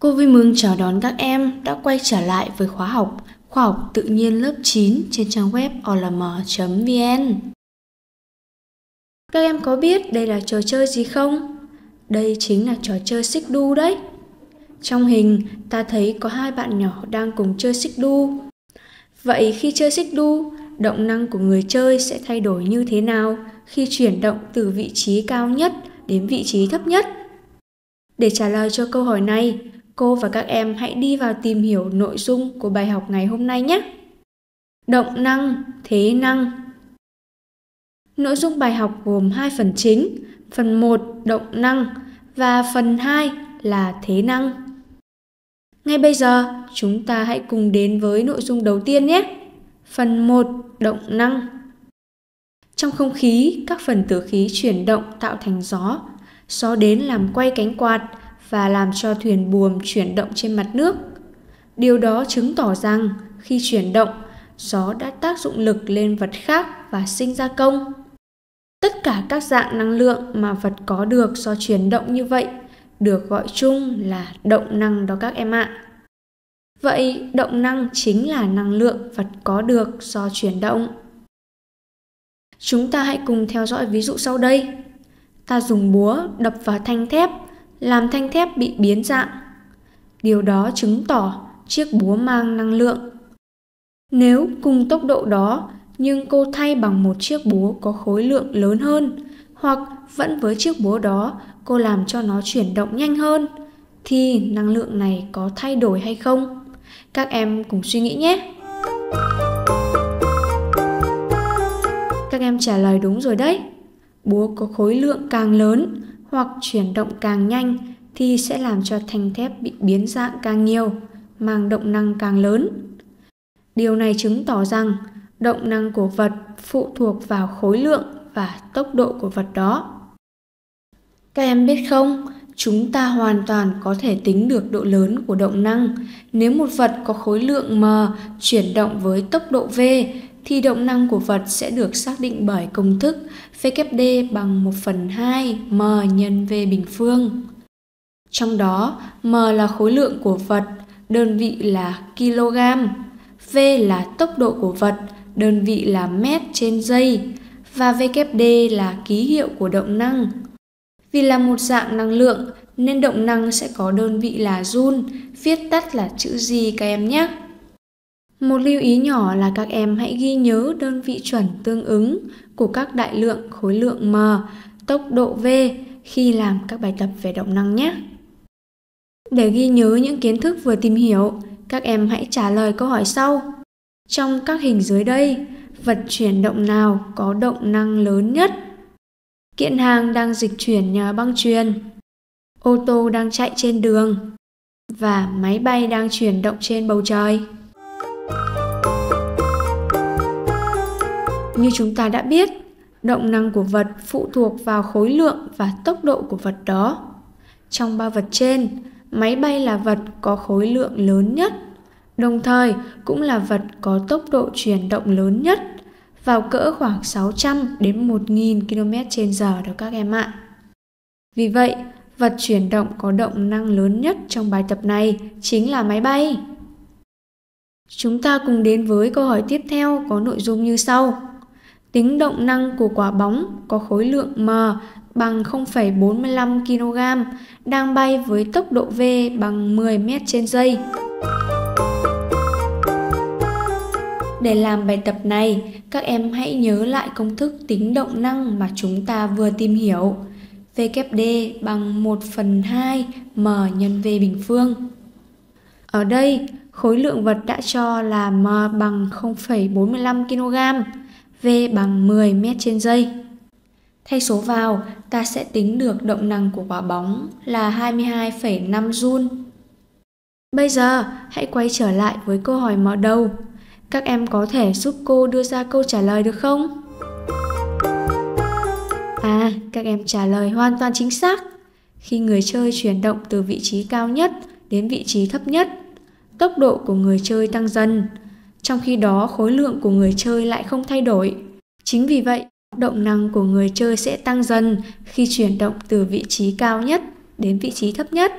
Cô vui mừng chào đón các em đã quay trở lại với khóa học Khoa học tự nhiên lớp 9 trên trang web olm.vn. Các em có biết đây là trò chơi gì không? Đây chính là trò chơi xích đu đấy. Trong hình, ta thấy có hai bạn nhỏ đang cùng chơi xích đu. Vậy khi chơi xích đu, động năng của người chơi sẽ thay đổi như thế nào khi chuyển động từ vị trí cao nhất đến vị trí thấp nhất? Để trả lời cho câu hỏi này, cô và các em hãy đi vào tìm hiểu nội dung của bài học ngày hôm nay nhé. Động năng, thế năng. Nội dung bài học gồm hai phần chính, phần 1 động năng và phần 2 là thế năng. Ngay bây giờ, chúng ta hãy cùng đến với nội dung đầu tiên nhé. Phần 1 động năng. Trong không khí, các phần tử khí chuyển động tạo thành gió. Gió đến làm quay cánh quạt và làm cho thuyền buồm chuyển động trên mặt nước. Điều đó chứng tỏ rằng khi chuyển động, gió đã tác dụng lực lên vật khác và sinh ra công. Tất cả các dạng năng lượng mà vật có được do chuyển động như vậy được gọi chung là động năng đó các em ạ. Vậy động năng chính là năng lượng vật có được do chuyển động. Chúng ta hãy cùng theo dõi ví dụ sau đây. Ta dùng búa đập vào thanh thép làm thanh thép bị biến dạng. Điều đó chứng tỏ chiếc búa mang năng lượng. Nếu cùng tốc độ đó, nhưng cô thay bằng một chiếc búa có khối lượng lớn hơn, hoặc vẫn với chiếc búa đó, cô làm cho nó chuyển động nhanh hơn, thì năng lượng này có thay đổi hay không? Các em cùng suy nghĩ nhé. Các em trả lời đúng rồi đấy. Búa có khối lượng càng lớn hoặc chuyển động càng nhanh thì sẽ làm cho thanh thép bị biến dạng càng nhiều, mang động năng càng lớn. Điều này chứng tỏ rằng động năng của vật phụ thuộc vào khối lượng và tốc độ của vật đó. Các em biết không, chúng ta hoàn toàn có thể tính được độ lớn của động năng. Nếu một vật có khối lượng m chuyển động với tốc độ v thì động năng của vật sẽ được xác định bởi công thức VKD bằng 1 phần 2 m nhân v bình phương. Trong đó, m là khối lượng của vật, đơn vị là kg, v là tốc độ của vật, đơn vị là mét trên giây và VKD là ký hiệu của động năng. Vì là một dạng năng lượng nên động năng sẽ có đơn vị là joule, viết tắt là chữ gì các em nhé. Một lưu ý nhỏ là các em hãy ghi nhớ đơn vị chuẩn tương ứng của các đại lượng khối lượng m, tốc độ v khi làm các bài tập về động năng nhé. Để ghi nhớ những kiến thức vừa tìm hiểu, các em hãy trả lời câu hỏi sau. Trong các hình dưới đây, vật chuyển động nào có động năng lớn nhất? Kiện hàng đang dịch chuyển nhờ băng truyền, ô tô đang chạy trên đường và máy bay đang chuyển động trên bầu trời. Như chúng ta đã biết, động năng của vật phụ thuộc vào khối lượng và tốc độ của vật đó. Trong ba vật trên, máy bay là vật có khối lượng lớn nhất, đồng thời cũng là vật có tốc độ chuyển động lớn nhất, vào cỡ khoảng 600 đến 1000 km trên giờ đó các em ạ. Vì vậy, vật chuyển động có động năng lớn nhất trong bài tập này chính là máy bay. Chúng ta cùng đến với câu hỏi tiếp theo có nội dung như sau. Tính động năng của quả bóng có khối lượng m bằng 0,45 kg đang bay với tốc độ v bằng 10 m trên giây. Để làm bài tập này, các em hãy nhớ lại công thức tính động năng mà chúng ta vừa tìm hiểu. VKD bằng 1 phần 2 m nhân v bình phương. Ở đây, khối lượng vật đã cho là m bằng 0,45 kg V bằng 10 m trên giây. Thay số vào, ta sẽ tính được động năng của quả bóng là 22,5 Joule. Bây giờ, hãy quay trở lại với câu hỏi mở đầu. Các em có thể giúp cô đưa ra câu trả lời được không? À, các em trả lời hoàn toàn chính xác. Khi người chơi chuyển động từ vị trí cao nhất đến vị trí thấp nhất, tốc độ của người chơi tăng dần, trong khi đó khối lượng của người chơi lại không thay đổi. Chính vì vậy, động năng của người chơi sẽ tăng dần khi chuyển động từ vị trí cao nhất đến vị trí thấp nhất.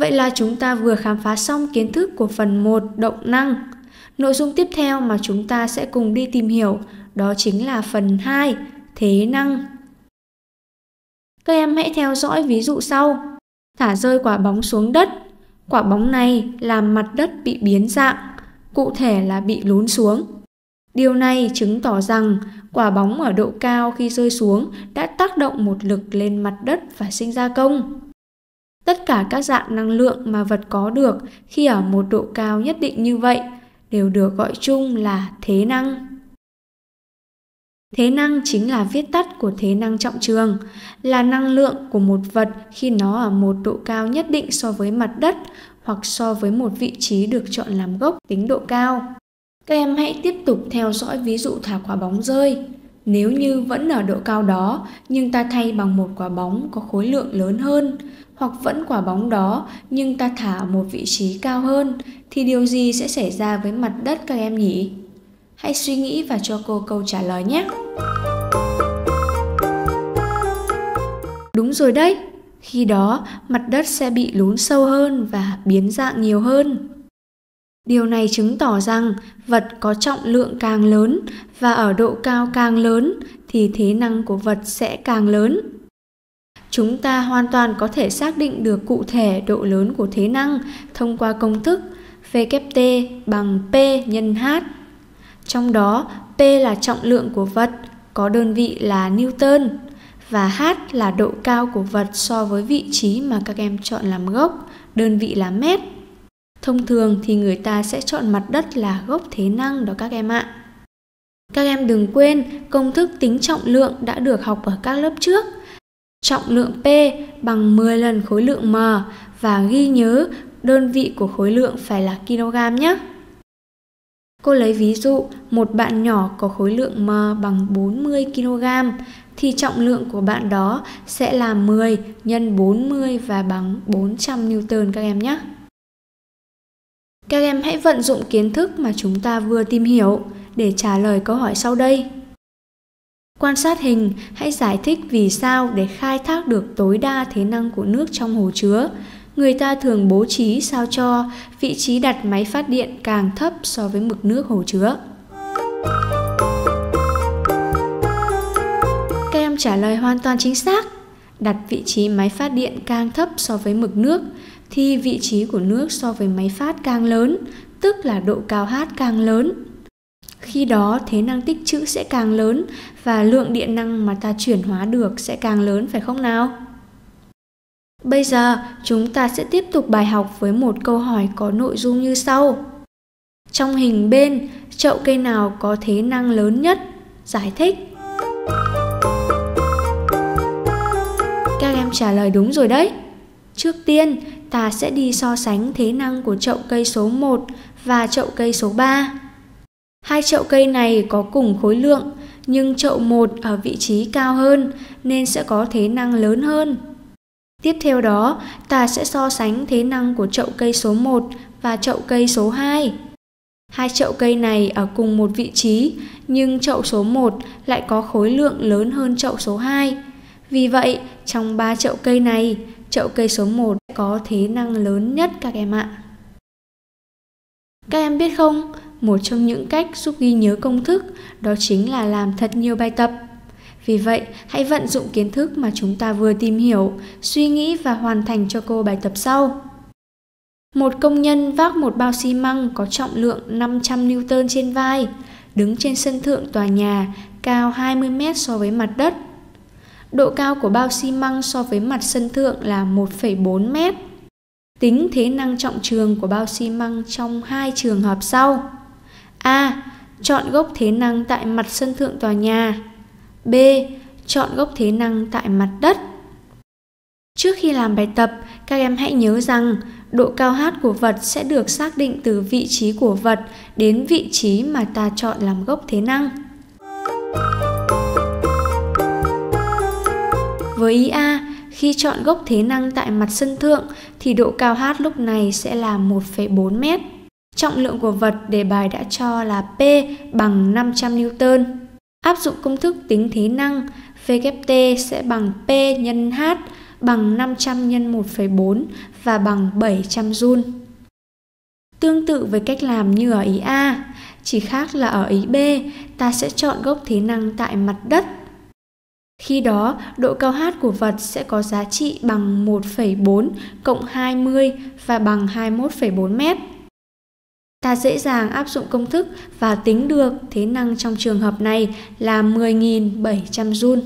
Vậy là chúng ta vừa khám phá xong kiến thức của phần 1 động năng. Nội dung tiếp theo mà chúng ta sẽ cùng đi tìm hiểu đó chính là phần 2 thế năng. Các em hãy theo dõi ví dụ sau. Thả rơi quả bóng xuống đất. Quả bóng này làm mặt đất bị biến dạng, cụ thể là bị lún xuống. Điều này chứng tỏ rằng quả bóng ở độ cao khi rơi xuống đã tác động một lực lên mặt đất và sinh ra công. Tất cả các dạng năng lượng mà vật có được khi ở một độ cao nhất định như vậy đều được gọi chung là thế năng. Thế năng chính là viết tắt của thế năng trọng trường, là năng lượng của một vật khi nó ở một độ cao nhất định so với mặt đất hoặc so với một vị trí được chọn làm gốc tính độ cao. Các em hãy tiếp tục theo dõi ví dụ thả quả bóng rơi. Nếu như vẫn ở độ cao đó nhưng ta thay bằng một quả bóng có khối lượng lớn hơn hoặc vẫn quả bóng đó nhưng ta thả ở một vị trí cao hơn thì điều gì sẽ xảy ra với mặt đất các em nhỉ? Hãy suy nghĩ và cho cô câu trả lời nhé. Đúng rồi đấy, khi đó mặt đất sẽ bị lún sâu hơn và biến dạng nhiều hơn. Điều này chứng tỏ rằng vật có trọng lượng càng lớn và ở độ cao càng lớn thì thế năng của vật sẽ càng lớn. Chúng ta hoàn toàn có thể xác định được cụ thể độ lớn của thế năng thông qua công thức VKT bằng P nhân H. Trong đó, P là trọng lượng của vật, có đơn vị là Newton và H là độ cao của vật so với vị trí mà các em chọn làm gốc, đơn vị là mét. Thông thường thì người ta sẽ chọn mặt đất là gốc thế năng đó các em ạ. Các em đừng quên công thức tính trọng lượng đã được học ở các lớp trước. Trọng lượng P bằng 10 lần khối lượng M và ghi nhớ đơn vị của khối lượng phải là kg nhé. Cô lấy ví dụ, một bạn nhỏ có khối lượng M bằng 40 kg thì trọng lượng của bạn đó sẽ là 10 nhân 40 và bằng 400 Newton các em nhé. Các em hãy vận dụng kiến thức mà chúng ta vừa tìm hiểu để trả lời câu hỏi sau đây. Quan sát hình, hãy giải thích vì sao để khai thác được tối đa thế năng của nước trong hồ chứa, người ta thường bố trí sao cho vị trí đặt máy phát điện càng thấp so với mực nước hồ chứa. Các em trả lời hoàn toàn chính xác. Đặt vị trí máy phát điện càng thấp so với mực nước thì vị trí của nước so với máy phát càng lớn, tức là độ cao hát càng lớn. Khi đó thế năng tích trữ sẽ càng lớn và lượng điện năng mà ta chuyển hóa được sẽ càng lớn phải không nào? Bây giờ chúng ta sẽ tiếp tục bài học với một câu hỏi có nội dung như sau. Trong hình bên, chậu cây nào có thế năng lớn nhất? Giải thích. Các em trả lời đúng rồi đấy. Trước tiên, ta sẽ đi so sánh thế năng của chậu cây số 1 và chậu cây số 3. Hai chậu cây này có cùng khối lượng, nhưng chậu 1 ở vị trí cao hơn nên sẽ có thế năng lớn hơn. Tiếp theo đó, ta sẽ so sánh thế năng của chậu cây số 1 và chậu cây số 2. Hai chậu cây này ở cùng một vị trí, nhưng chậu số 1 lại có khối lượng lớn hơn chậu số 2. Vì vậy, trong ba chậu cây này, chậu cây số 1 có thế năng lớn nhất các em ạ. Các em biết không, một trong những cách giúp ghi nhớ công thức đó chính là làm thật nhiều bài tập. Vì vậy, hãy vận dụng kiến thức mà chúng ta vừa tìm hiểu, suy nghĩ và hoàn thành cho cô bài tập sau. Một công nhân vác một bao xi măng có trọng lượng 500 Newton trên vai, đứng trên sân thượng tòa nhà cao 20 mét so với mặt đất. Độ cao của bao xi măng so với mặt sân thượng là 1,4 mét. Tính thế năng trọng trường của bao xi măng trong hai trường hợp sau. A. Chọn gốc thế năng tại mặt sân thượng tòa nhà. B. Chọn gốc thế năng tại mặt đất. Trước khi làm bài tập, các em hãy nhớ rằng độ cao hát của vật sẽ được xác định từ vị trí của vật đến vị trí mà ta chọn làm gốc thế năng. Với ý A, khi chọn gốc thế năng tại mặt sân thượng thì độ cao hát lúc này sẽ là 1,4 mét. Trọng lượng của vật đề bài đã cho là P bằng 500 Newton. Áp dụng công thức tính thế năng, VKT sẽ bằng P nhân H bằng 500 x 1,4 và bằng 700 Joule. Tương tự với cách làm như ở ý A, chỉ khác là ở ý B, ta sẽ chọn gốc thế năng tại mặt đất. Khi đó, độ cao H của vật sẽ có giá trị bằng 1,4 cộng 20 và bằng 21,4 mét. Ta dễ dàng áp dụng công thức và tính được thế năng trong trường hợp này là 10.700 Joule.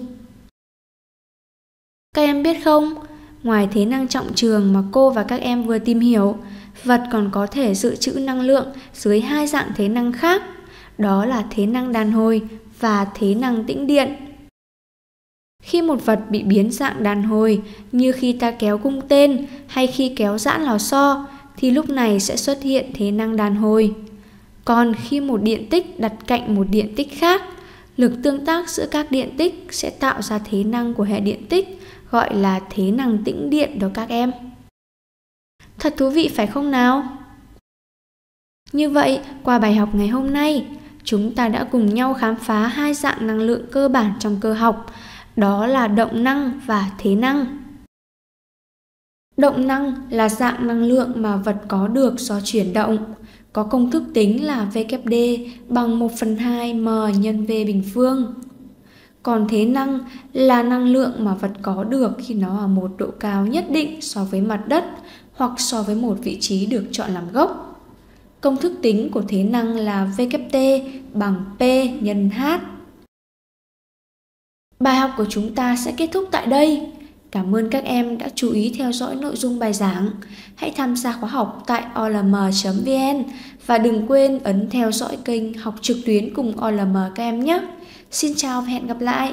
Các em biết không, ngoài thế năng trọng trường mà cô và các em vừa tìm hiểu, vật còn có thể dự trữ năng lượng dưới hai dạng thế năng khác, đó là thế năng đàn hồi và thế năng tĩnh điện. Khi một vật bị biến dạng đàn hồi như khi ta kéo cung tên hay khi kéo giãn lò xo thì lúc này sẽ xuất hiện thế năng đàn hồi. Còn khi một điện tích đặt cạnh một điện tích khác, lực tương tác giữa các điện tích sẽ tạo ra thế năng của hệ điện tích gọi là thế năng tĩnh điện đó các em. Thật thú vị phải không nào? Như vậy, qua bài học ngày hôm nay, chúng ta đã cùng nhau khám phá hai dạng năng lượng cơ bản trong cơ học, đó là động năng và thế năng. Động năng là dạng năng lượng mà vật có được do chuyển động, có công thức tính là VKD bằng 1 phần 2 m nhân V bình phương. Còn thế năng là năng lượng mà vật có được khi nó ở một độ cao nhất định so với mặt đất hoặc so với một vị trí được chọn làm gốc. Công thức tính của thế năng là VKT bằng P nhân H. Bài học của chúng ta sẽ kết thúc tại đây. Cảm ơn các em đã chú ý theo dõi nội dung bài giảng. Hãy tham gia khóa học tại olm.vn và đừng quên ấn theo dõi kênh học trực tuyến cùng olm các em nhé. Xin chào và hẹn gặp lại.